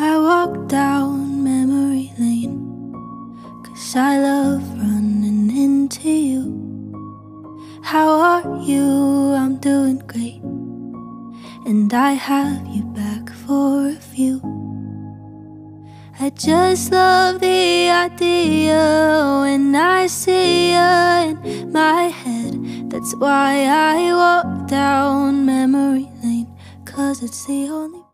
I walk down memory lane. Cause I love running into you. How are you? I'm doing great. And I have you back for a few. I just love the idea when I see you in my head. That's why I walk down memory lane, cause it's the only